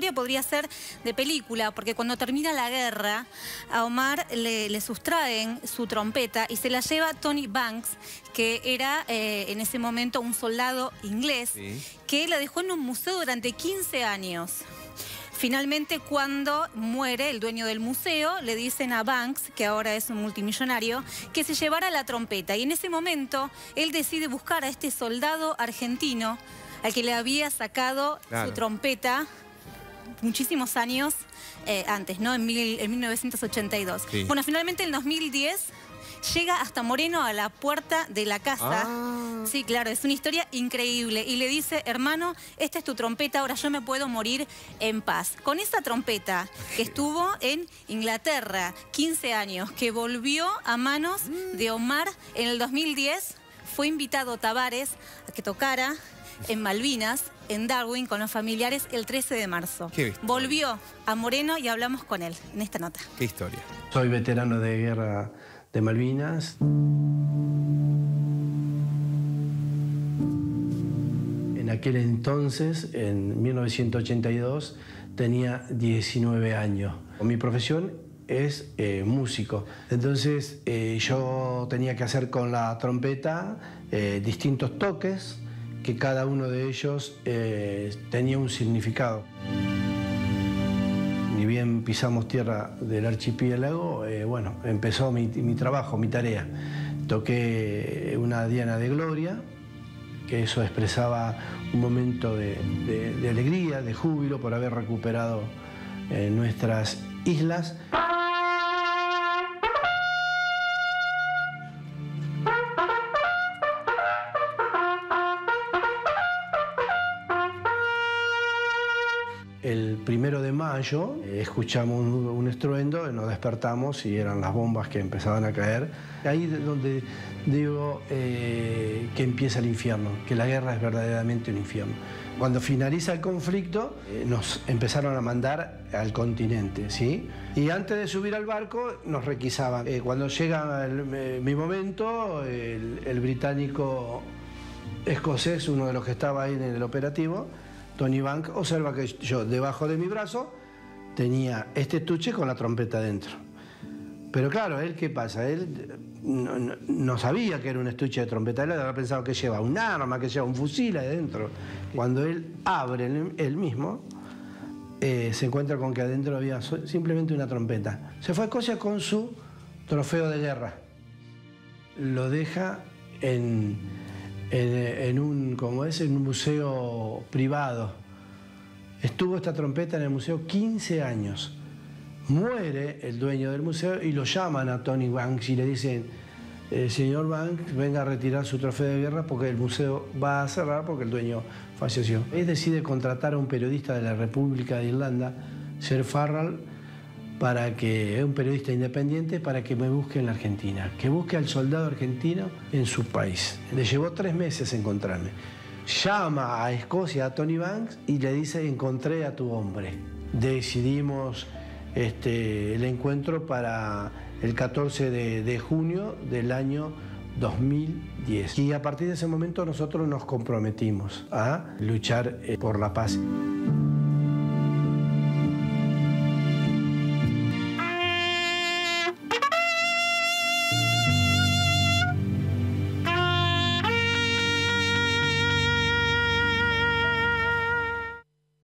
historia podría ser de película, porque cuando termina la guerra, a Omar le, sustraen su trompeta y se la lleva Tony Banks, que era eh, en ese momento un soldado inglés, que la dejó en un museo durante 15 años. Finalmente, cuando muere el dueño del museo, le dicen a Banks, que ahora es un multimillonario, que se llevara la trompeta. Y en ese momento, él decide buscar a este soldado argentino al que le había sacado su trompeta muchísimos años eh, antes, ¿no? En, 1982. Bueno, finalmente en 2010 llega hasta Moreno a la puerta de la casa. Ah. Sí, claro, es una historia increíble. Y le dice, hermano, esta es tu trompeta, ahora yo me puedo morir en paz. Con esa trompeta que estuvo en Inglaterra 15 años, que volvió a manos de Omar en el 2010, fue invitado Tavares a que tocara en Malvinas, en Darwin, con los familiares el 13 de marzo. Volvió a Moreno y hablamos con él en esta nota. ¿Qué historia? Soy veterano de guerra de Malvinas. En aquel entonces, en 1982, tenía 19 años. Mi profesión es eh, músico. Entonces eh, yo tenía que hacer con la trompeta eh, distintos toques que cada uno de ellos tenía un significado ni bien pisamos tierra del archipiélago, eh, bueno, empezó mi, trabajo, mi tarea. Toqué una Diana de Gloria, que eso expresaba un momento de, alegría, de júbilo por haber recuperado eh, nuestras islas. El primero de mayo eh, escuchamos un, estruendo, nos despertamos y eran las bombas que empezaban a caer. Ahí es donde digo eh, que empieza el infierno, que la guerra es verdaderamente un infierno. Cuando finaliza el conflicto, eh, nos empezaron a mandar al continente, ¿sí? Y antes de subir al barco, nos requisaban. cuando llega mi momento, el, el británico escocés, uno de los que estaba ahí en el operativo, Tony Bank observa que yo debajo de mi brazo tenía este estuche con la trompeta dentro. Pero claro, él qué pasa, él no, sabía que era un estuche de trompeta, él había pensado que lleva un arma, que lleva un fusil adentro. Cuando él abre él mismo, eh, se encuentra con que adentro había simplemente una trompeta. Se fue a Escocia con su trofeo de guerra. Lo deja en, en, un, como es, en un museo privado. Estuvo esta trompeta en el museo 15 años. Muere el dueño del museo y lo llaman a Tony Banks y le dicen, eh, señor Banks, venga a retirar su trofeo de guerra porque el museo va a cerrar porque el dueño falleció. Él decide contratar a un periodista de la República de Irlanda, Sir Farrell, para que, es un periodista independiente, para que me busque en la Argentina, que busque al soldado argentino en su país. Le llevó tres meses encontrarme. Llama a Escocia a Tony Banks y le dice, encontré a tu hombre. Decidimos este, el encuentro para el 14 de, de junio del año 2010. Y a partir de ese momento nosotros nos comprometimos a luchar eh, por la paz.